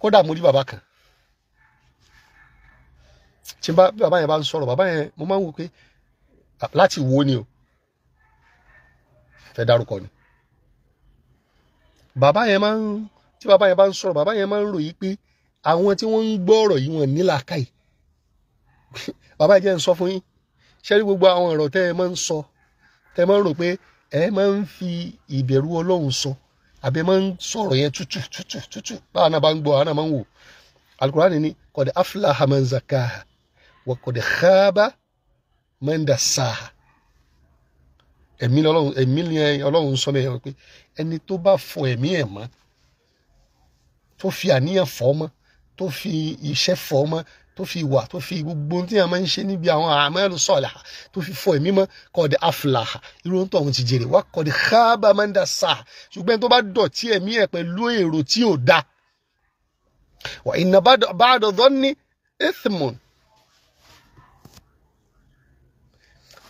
kódà mo rí bàbá kan. Tí bàbá yẹn bá ń sọ̀rọ̀ bàbá yẹn mo máa ń wò pé láti wo ni o? Fẹ́ dárúkọ ni. Bàbá yẹn máa ń tí bàbá yẹn bá ń sọ̀rọ̀ bàbá yẹn máa ń ròyìn pé àwọn tí wọ́n ń gbọ́ ọ̀rọ̀ yìí wọ́n ní làákàyè. Bàbá yẹn jẹ́ ń sọ fún yín. Ṣé rí gbogbo àwọn ọ̀rọ̀ tẹ́ ẹ máa ń sọ tẹ́ ẹ máa ń rò pé ẹ máa ń fi ìbẹ̀rù ọlọ́run sọ? àbí ẹ máa ń sọ̀rọ̀ yẹn tútù tútù tútù. Báwa náà bá ń gbọ́ àwọn náà máa ń wò. Alukurani ni qad aflaha man zakaha qad khaba man ẹ̀mí ọlọ́run ẹ̀mí ọlọ́run sọ mẹ́rin pé ẹni tó bá fọ ẹ̀mí ẹ̀ mọ́ tó fi àníyàn fọ́ mọ́ tó fi iṣẹ́ fọ́ mọ́ tó fi wà tó fi gbogbo tí a máa ń ṣe níbi àwọn àmọ́lù sọ̀lá tó fi fọ ẹ̀mí mọ́ qad aflaha. Irú ohun tó àwọn ti jèrè wa qad khaba man dassaha. Ṣùgbọ́n tó bá dọ̀tí ẹ̀mí ẹ̀ pẹ̀lú èrò tí ò da. Wa inna ba'da dhanni ithmun.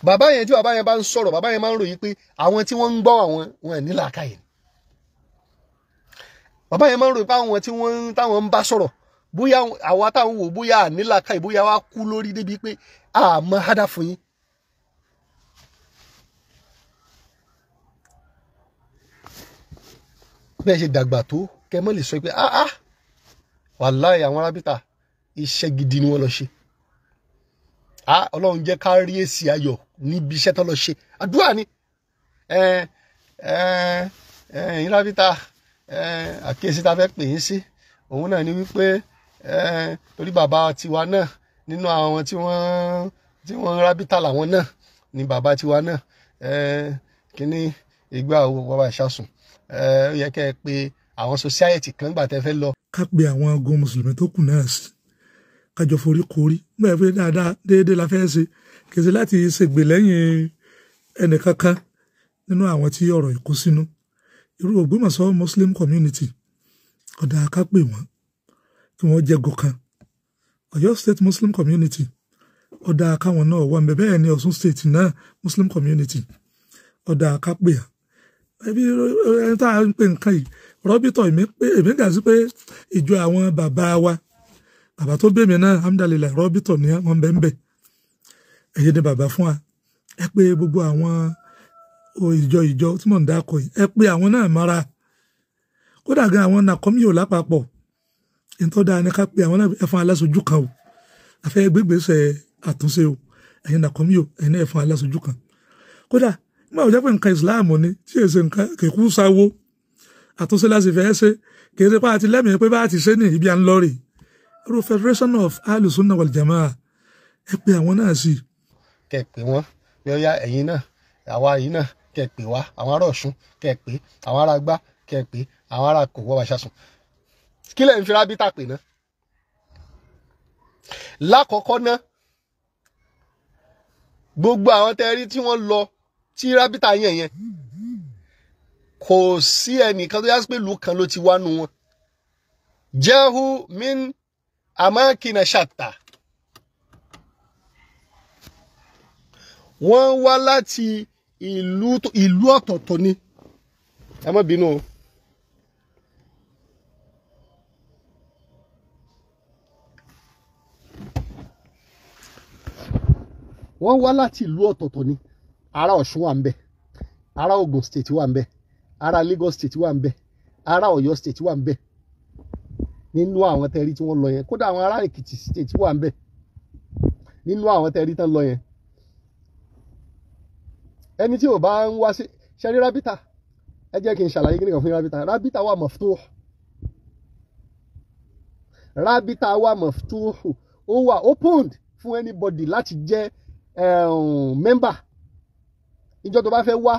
Bàbá yẹn tí bàbá yẹn bá ń sọ̀rọ̀ bàbá yẹn máa ń ròyìn pé àwọn tí wọ́n ń gbọ́ àwọn wọn ní làákàyè bàbá yẹn máa ń ròyìn pé àwọn tí wọ́n táwọn ń bá sọ̀rọ̀ bóyá àwa táwọn wò bóyá ní làákàyè bóyá wá kú lórí débi pé àmọ́ hádà fún yín. bẹ́ẹ̀ ṣe dàgbà tó kẹ́ mọ́ lè sọ pé ah ah wàláì àwọn arábìtà iṣẹ́ gidi ni wọ́n lọ ṣe. Ah ọlọ́run jẹ́ ká rí èsì ayọ̀ níbi iṣẹ́ tó lọ ṣe. Àdúrà ni. Ẹ̀yin rábítà àkíyèsí tá a fẹ́ pè yín sí òun náà ni wípé torí bàbá tiwa náà nínú àwọn tí wọ́n tí wọ́n rábítà làwọn náà ni bàbá tiwa náà. Kíní ìgbà owó bàbá ìṣàsùn ó yẹ kẹ́ ẹ pé àwọn society kan gbà tẹ́ fẹ́ lọ. ká pe àwọn ago mùsùlùmí tó kù náà sí. Kájọ forí korí. Gbọ́dọ̀ pé dáadáa déédéé la fẹ́ ṣe. Ṣe láti ṣègbè lẹ́yìn ẹnìkankan nínú àwọn tí ọ̀rọ̀ yìí kó sínú. Irú Ògbómọ̀ṣọ́ Muslim community ọ̀dà ká pè wọ́n kí wọ́n jẹ́ gọ̀kan Ọ̀yọ́ state Muslim community ọ̀dà káwọn náà wà mbẹ́ bẹ́ẹ̀ ni Ọ̀ṣun state náà Muslim community ọ̀dà ká pè á. Ẹbí ẹni tá à ń pè nǹkan yìí rọ́bìtọ̀ èmi gà sí pé ìjọ àwọn bàbá wa. Bàbá tó bèmí náà alhamdulilayi rọ́bìtọ̀ ní wọn bẹ́ẹ̀ bẹ́ẹ̀ ẹ̀yẹ́ ni bàbá fún wa. Ẹ pé gbogbo àwọn ìjọ ìjọ tí mò ń dákọ̀ yìí ẹ pé àwọn náà mara kódà gan àwọn nàkọ́mí ò lápapọ̀ ìtọ́da ni ká pé àwọn náà ẹ fún aláṣojú kan o. Àfẹ́ gbégbèsè àtúnṣe o. Ẹ̀yin nàkọ́mí ò ẹ̀yin náà ẹ fún aláṣojú kan. Kódà wọ́n jẹ́ pé nǹkan ìsìláàmù ni tí èsì nǹkan kìkú sáwó àtúnṣe láti fẹ́ ṣe. Kì í ṣe pé àti lẹ́mìí pé bá a ti ṣe ní ibi à ń lọ rè. Ro federation of alusunna wal jamaa ẹ pé àwọn náà sí. kẹ pé wọn. Bí ó yá ẹ̀yin náà àwa yìí náà kẹ pé wá. Àwọn ará Ọ̀ṣun kẹ pé àwọn ará gbá kẹ pé àwọn ará kò ṣàṣùn kí lẹ́yìn fi rábítà pè ná. lákọ̀ọ́kọ́ ná gbogbo àwọn tẹ́rí tí wọ́n lọ tí rábítà yẹn yẹn kò sí ẹnìkan tó yá sí pé ìlú kan ló ti wá nu wọn jẹ́hu min amákinà ṣàtà wọ́n wá láti ìlú ọ̀tọ̀ọ̀tọ̀ ni ẹ má bínú o. wọ́n wá láti ìlú ọ̀tọ̀ọ̀tọ̀ ni. Ará Ọ̀ṣun wà ń bẹ̀ ará Ògùn state wà ń bẹ̀ ará Lagos state wà ń bẹ̀ ará Ọ̀yọ́ state wà ń bẹ̀ nínú àwọn tẹ́rí tí wọ́n lọ yẹn kódà àwọn ará Èkìtì state wà ń bẹ̀ nínú àwọn tẹ́rí tán lọ yẹn. Ẹni tí ò bá ń wá sí ṣẹ́rí rábítà? Ẹ jẹ́ kí n ṣàlàyé kí nìkan fún rábítà. Rábítà wà maftuh. Rábítà wà maftuh. Ó wà opened fún anybody láti jẹ́ member. Ìjọ tó bá fẹ́ wá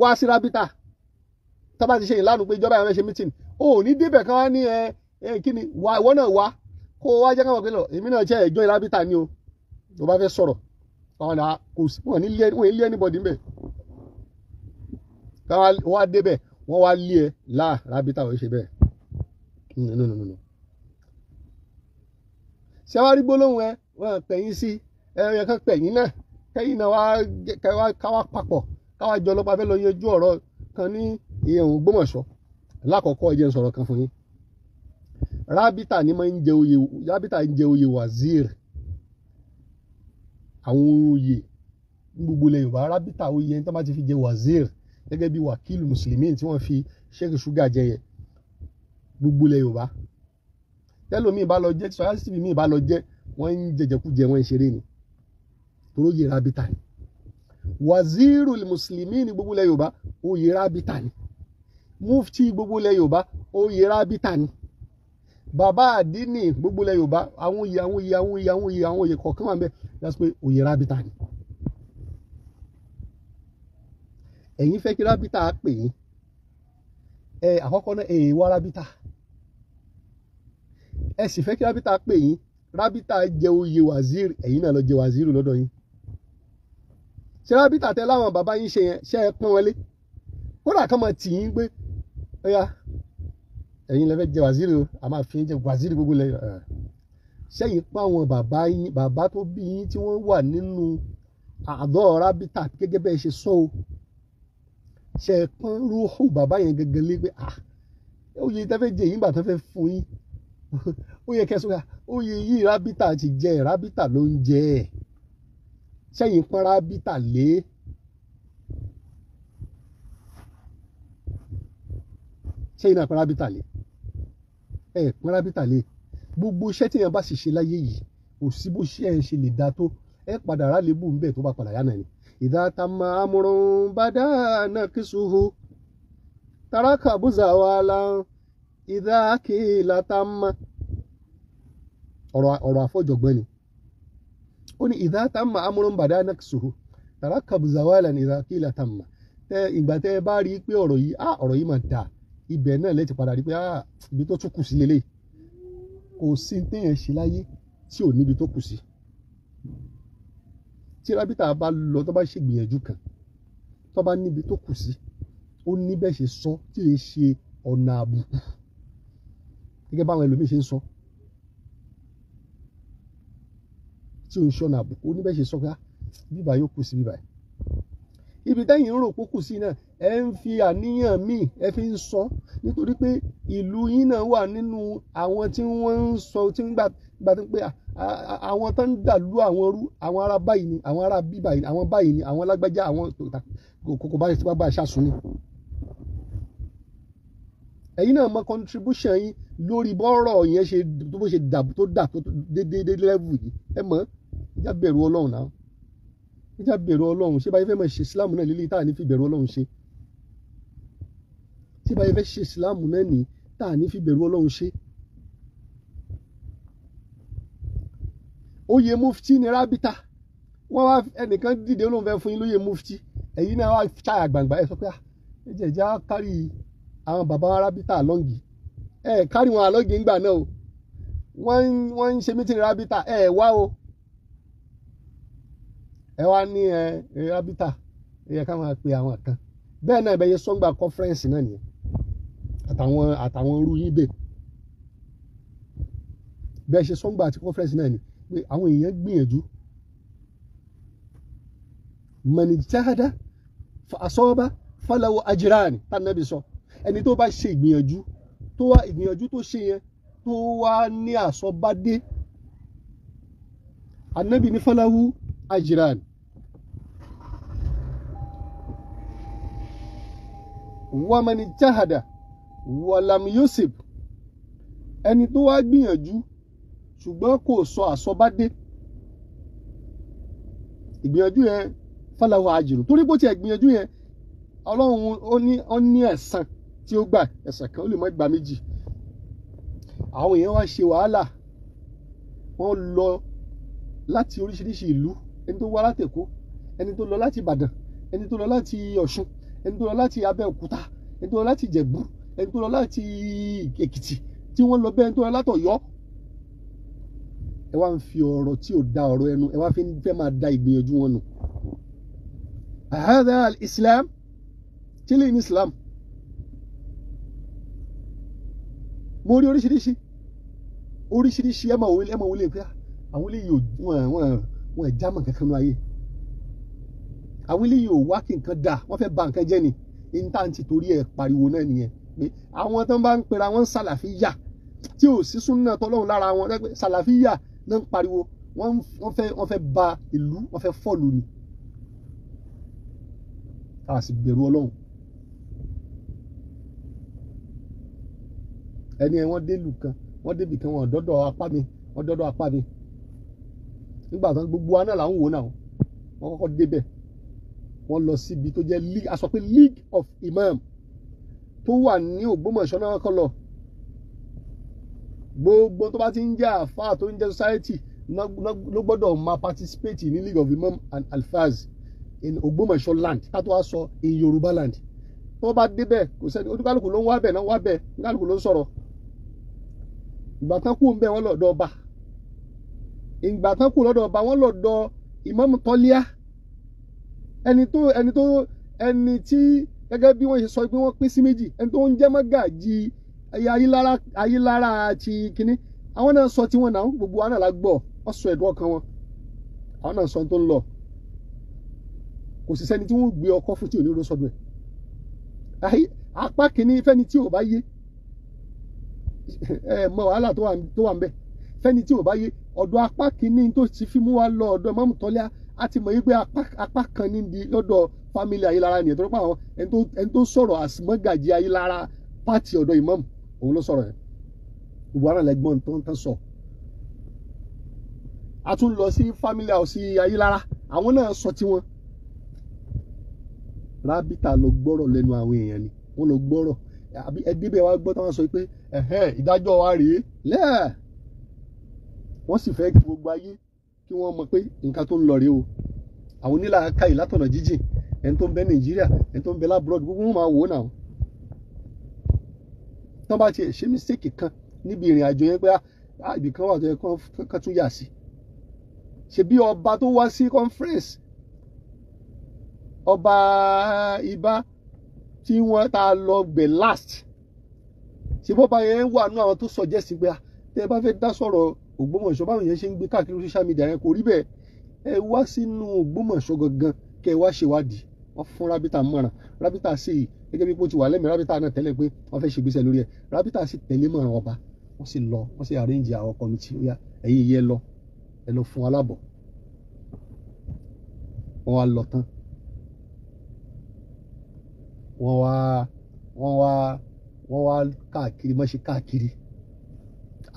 wá sí rábítà tó bá ti ṣe ìlànà pé ìjọba àwọn ẹ̀ ṣe meeting. Ó ní débẹ̀ kan ní ẹ kí ni? Ìwọ náà wá. Kó o wá jẹ́ káwọn pé lọ èmi náà jẹ́ ẹ̀jọ́ ìrábítà ni o. Tó bá fẹ́ sọ̀rọ̀ àwọn náà kò sí wọn ní lé anybody mbẹ̀ káwọn wá débẹ̀ wọ́n wá lé ẹ láà rábítà ò ṣe bẹ́ẹ̀. No no ṣé wàá rí gbólóhùn ẹ? Wọn pẹ̀yìn sí ẹ yẹ kán pẹ̀yìn náà. Kẹ́yìn náà wá káwá papọ̀ káwá jọ lọ́pàá fẹ́ lọ yanjú ọ̀rọ̀ kan ní ìyẹn Ògbómọ̀ṣọ́. Lákọ̀ọ́kọ́ ẹ jẹ́ n sọ̀rọ̀ kan fún yín. Rábítà ni máa ń jẹ oyè rábítà ń jẹ oyè wazir. Àwọn oyè gbogbo ilẹ̀ yorùbá rábítà oyè ẹni tó bá ti fi jẹ wazir gẹ́gẹ́ bí wàkílù mùsùlùmí tí wọ́n fi sheikh ṣúgà jẹ yẹ gbogbo ilẹ̀ yorùbá. Tẹ́lómi bá lọ jẹ́ sọ́yásítì mi bá lọ jẹ́ wọ́n ń jẹjẹkújẹ wọ́n ń ṣeré ni toró yẹ rábítà ni. Waziru mùsùlùmí ní gbogbo ilẹ̀ yorùbá oyè rábítà ni. Mufti gbogbo ilẹ̀ yorùbá oyè rábítà ni. Bàbá àdínì gbogbo ilẹ̀ yorùbá àwọn oyè àwọn oyè àwọn oyè àwọn oyè àwọn oyè kọ̀ọ̀kan wà ń bẹ yàtọ̀ pé oyè rábítà ni. Ẹ̀yin fẹ́ kí rábítà pè yín? Ẹ àkọ́kọ́ náà èè wá rábítà ẹ sì fẹ́ kí rábítà pè yín? Rábítà jẹ oyè waziri ẹ̀yin náà lọ jẹ waziri lọ́dọ̀ yín ṣé rábítà tẹ láwọn bàbá yín ṣe yẹn ṣe é pọ́n wọlé kódà kàn máa tì yín pé ẹ̀yà ẹ̀yin lẹ́fẹ́ jẹ waziri o a máa fi jẹ waziri gbogbo lẹ́yìn ṣẹ́yìn pọ́n àwọn bàbá yín bàbá tó bí yín tí wọ́n wà nínú àdọ́ rábítà gẹ́gẹ́ bẹ́ẹ̀ ṣe sọ o? Ṣe é pọ́n rúhù bàbá yẹn gẹ́gẹ́ lé pé ah oyè tẹ́fẹ́ jẹ yín gbà tẹ́fẹ́ fún yín. Ó yẹ kẹsàn án oyè yìí rábítà ti jẹ rábítà ló ń jẹ ẹ sẹ́yìn pọ́n rábítà lé. Sẹ́yìn náà pọ́n rábítà lé. Ẹ pọ́n rábítà lé. Gbogbo iṣẹ́ tí yẹn bá sì ṣe láyé yìí kò sí bó ṣe ẹ ṣe lè da tó. Ẹ padà rà lébù ńbẹ tó bá padà yá náà ni. Ìdá máa múrun bá dáná kí suhu taraka buzawa ìdá kìlá ta máa ọ̀rọ̀ ọ̀rọ̀ àfọ̀jọ̀gbọ́n ó ní ìdá tamma amúrún bàdá naqsuhu. Tarakab zawalan ìdá qila tamma. Tẹ ìgbà tẹ bá rí pé ọ̀rọ̀ yìí ah ọ̀rọ̀ yìí máa dà. Ibẹ̀ náà lẹ́tì padà rí pé ah ibi tó tún kù sí lélẹ̀. Kò sí téèyàn ṣe láyé tí ò níbi tó kù sí. Tí rábítà bá lọ tó bá ṣègbìyànjú kan tó bá níbi tó kù sí ó ní bẹ́ẹ̀ ṣe sọ tí lè ṣe ọ̀nà àbùkù. Gẹ́gẹ́ báwọn ẹlòmíín ṣe ń sọ tí ò ń ṣọ́nà àbùkù oníbẹ̀ ṣe sọ́ká bíbá yóò kù sí bíbá yìí. ibi tẹ́yìn ń rò pé kù sí náà ẹ ń fi àníyàn míì ẹ fi ń sọ nítorí pé ìlú yín náà wà nínú àwọn tí wọ́n ń sọ tí ń gbà tó pé àwọn tó ń dàlú àwọn rú àwọn ará báyìí ni àwọn ará bí báyìí àwọn báyìí ni àwọn alágbájá àwọn kòkò báyìí tí bá ṣàṣùn ni. ẹ̀yin náà mọ contribution yín lórí bọ́rọ̀ yẹn ṣe bó ṣe dà tó dà tó dédé level yìí ẹ mọ̀ ìjà bẹ̀rù ọlọ́run náà. Ìjà bẹ̀rù ọlọ́run. Ṣé báyìí fẹ́ máa ṣe islam náà lílé tá à ní fi bẹ̀rù ọlọ́run ṣe? Ṣé báyìí fẹ́ ṣe islam náà ní tá à ní fi bẹ̀rù ọlọ́run ṣe. oyè mufti ni rábítà wọ́n wá ẹnìkan dìde olóhùn fẹ́ fún yín lóyè mufti. Ẹ̀yin náà wá ṣáà gbàngbà ẹ sọ pé ẹ jẹ́ ìjà kárí àwọn bàbá rábítà lọ́ngì ẹ kárí wọn àlọ́gì ńgbà náà o. Wọ́n ń ṣe mítìrì rábítà ẹ wá o ẹ wá ní ẹ rábítà ẹ yẹ ká máa pe àwọn kan. Bẹ́ẹ̀ náà ìbẹ̀yẹ sọ́ngbà conference náà nìyẹn àtàwọn àtàwọn orú yín bẹ̀ bẹ́ẹ̀ ṣe sọ́ngbà àti conference náà ni pé àwọn èèyàn gbìyànjú. Mọ̀nìjáde àsọ́ọ́bá fọlọ́wọ́ ajirani tánàbí sọ. Ẹni tó bá ṣe ìgbìyànjú tó wá ìgbìyànjú tó ṣe yẹn tó wá ní àsọbádé anabi ní fọláwú ajirani wàmẹni jahada wàlám yusuf ẹni tó wá gbìyànjú ṣùgbọ́n kò sọ àsọbádé ìgbìyànjú yẹn fọláwú ajirun torí bó tiẹ̀ gbìyànjú yẹn ọlọ́run ó ní ó ní ẹ̀san tí ó gbà ẹ̀san kan ó lè má gba méjì. Àwọn èèyàn wá ṣe wàhálà. Wọ́n lọ láti oríṣiríṣi ìlú. Ẹni tó wá láti èkó ẹni tó lọ láti ìbàdàn ẹni tó lọ láti ọ̀ṣun ẹni tó lọ láti abẹ́òkúta ẹni tó lọ láti ìjẹ̀bú ẹni láti èkìtì tí wọ́n lọ bẹ́ẹ̀ ẹni tó lọ láti ọ̀yọ́. Ẹ wá ń fi ọ̀rọ̀ tí ò da ọ̀rọ̀ ẹnu ẹ wá fi fẹ́ máa da ìgbìyànjú wọn nù. ahadha al-islam kí lè ní islam? Mo rí oríṣiríṣi oríṣiríṣi ẹ máa wọlé ẹ máa wọlé pé àwọn eléyìí wọn wọn wọn ẹ jámọ́ kankan nínú ayé àwọn eléyìí ò wá kí nǹkan dà wọ́n fẹ́ bà nǹkan jẹ́ ni. Intanti torí ẹ̀ pariwo náà nìyẹn. Pé àwọn tó ń bá ń pera wọn sàlàfí yà tí ò sí súnà tọ́lọ́run lára wọn lẹ́gbẹ́ sàlàfíà náà ń pariwo wọ́n fẹ́ wọ́n fẹ́ ba ìlú wọ́n fẹ́ fọ́ọ̀lù ni. A sì bẹ̀rù ọlọ́run. Ẹni ẹ wọ́n délùú kan wọ́n débi kan wọ́n dọ́dọ̀ apá mi wọ́n dọ́dọ̀ apá mi. Nígbà tán gbogbo wa náà là ń wò náà. Wọ́n kọ́kọ́ débẹ̀ wọ́n lọ síbi tó jẹ́ league a sọ pé league of imam tó wà ní Ògbómọ̀ṣọ́ náà kọ́ lọ. Gbogbo tó bá ti ń jẹ́ àfáà tó ń jẹ́ society ló gbọ́dọ̀ máa participate ní league of imam and alfaz in Ògbómọ̀ṣọ́ land ká tó wá sọ in Yorùbá land. Tó bá débẹ̀ kò sẹ́ni oníkálukú ló ń wá bẹ̀ náà wá bẹ̀ oníkálukú ló ń sọ̀rọ̀. Ìgbà tán kú ń bẹ̀ wọ́n lọ́dọ̀ ọba. Ìgbà tán kú lọ́dọ̀ ọba wọ́n lọ́dọ̀ Imam Tọ́líà ẹni tó ẹni tó ẹni tí gẹ́gẹ́ bí wọ́n ṣe sọ pé wọ́n pín sí méjì. Ẹni tó ń jẹ́ mọ́gàjì ayélára ayélára àti kínní àwọn náà sọ tiwọn náà gbogbo wa náà la gbọ́. Wọ́n sọ ẹ̀dùn ọkàn wọn. Àwọn náà sọ tó ń lọ. Kò sì sẹ́ni tí wọ́n gbé ọkọ́ fún tí ò ní ro sọ́dọ̀ ẹ̀. Apá kìíní fẹ́ni tí ò bá yé. Ẹ mọ wàhálà tó wà ń bẹ. Fẹ́ni tí ò bá yé. Ọ̀dọ̀ apá kìíní tó ti fi mú wa lọ ọ̀dọ̀ Imam Tọ́líà a ti mọ̀ yí pé apá kan ní di lọ́dọ̀ fámìlì Ayélára nìyẹn tó rọ́pọ̀ àwọn ẹni tó sọ̀rọ̀ àsìmọ́gàjì Ayélára pàtì ọ̀dọ̀ Imam òun ló sọ̀rọ̀ yẹn. Gbogbo ara lẹ́gbọ́n tó ń tán sọ. a tún lọ sí fámìlì àwòsí Ayélára àwọn náà sọ tiwọn. Rábìtà lọ gbọ́rọ̀ lẹ́nu àwọn èèyàn ni wọ́n lọ gbọ́rọ̀. Àbí ẹdíbẹ̀ wa gbọ́ táwọn sọ pé ẹ̀hẹ́ ìdájọ́ wa rèé. Lẹ́ẹ̀ wọ́n sì fẹ́ gbogbo ayé kí wọ́n mọ̀ pé nǹkan tó ń lọ rèé o. Àwọn onílà káyì látọ̀nà jíjìn ẹni tó ń bẹ Nàìjíríà ẹni tó ń bẹ lábúrọ̀dù gbogbo wọn máa wò ó náà. Tán bá tiẹ̀ ṣe mistake kan níbi ìrìn àjò yẹn pé ibì kan wà tó yẹ kán tún yà sí. Ṣebí ọba tó wá sí conference ọba ibà tí wọ́n ta lọ gbẹ̀ last ṣe bọ́ba yẹn wà nú àwọn tó suggest pé tẹ́ ẹ bá fẹ́ dá sọ̀rọ̀ Ògbómọ̀ṣọ́ báwọn yẹn ṣe ń gbé káàkiri social media yẹn kò rí bẹ́ẹ̀. Ẹ wá sínú Ògbómọ̀ṣọ́ gangan kẹ́ wá ṣèwádìí. Wọ́n fún rábítà mọ̀ràn. Rábítà sì gẹ́gẹ́ bí pé ti wà lẹ́mìí rábítà náà tẹ́lẹ̀ pé wọ́n fẹ́ ṣègbésẹ̀ lórí ẹ̀. Rábítà sì tẹ̀lé mọ̀ràn ọba. Wọ́n sì lọ wọ́n sì arrange àwọn kọ́mítì ó yá ẹ̀yin yẹ lọ. Ẹ lọ fún alábọ̀. Wọ́n wá lọ tán. Wọ́n wá wọ́n wá wọ́n wá káàkiri mọ́ ṣe káàkiri.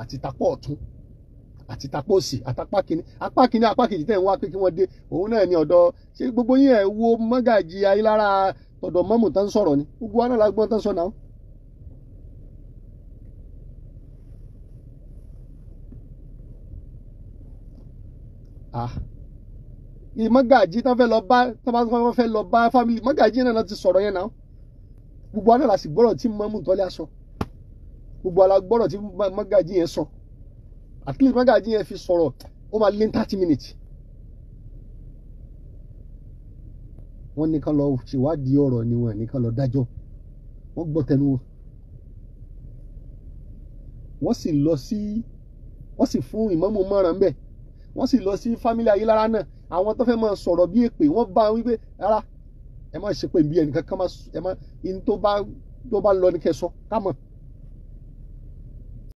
Àti tapọ̀ ọ̀tún àti tapọ̀ òsì àtàpá kìíní apá kìíní apá kejì tẹ̀ ń wá pé kí wọ́n dé òun náà ní ọ̀dọ̀ ṣé gbogbo yín ẹ̀ wo mọ́gàjì ayélára tọ̀dọ̀ mọ́mù tán sọ̀rọ̀ ni? Gbogbo wa náà la gbọ́n tán sọ náà. ah. Mọ́gàjì tán fẹ́ lọ bá tán bá fẹ́ lọ bá fámìlì mọ́gàjì náà ti sọ̀rọ̀ yẹn náà. Gbogbo wa náà la sì gbọ́rọ̀ tí mọ́mù tọ́lé aṣọ gbogbo wa la gbọ́rọ̀ tí mọ́gàjì yẹn sọ at least mọ́gàjì yẹn fi sọ̀rọ̀ ó máa lé thirty minutes. wọ́n ní kán lọ ṣèwádìí ọ̀rọ̀ ni wọ́n ní kán lọ dájọ́ wọ́n gbọ́ tẹnu wọn. wọ́n sì lọ sí wọ́n sì fún ìmámù mọ́ràn bẹ́ẹ̀ wọ́n sì lọ sí fámílì Ayélára náà àwọn tó fẹ́ máa sọ̀rọ̀ bí èpè wọ́n bá wípé rárá ẹ má ṣe pé bí ẹnìkan kan ẹ má in tó bá lọ ní kẹ́ sọ ká mọ̀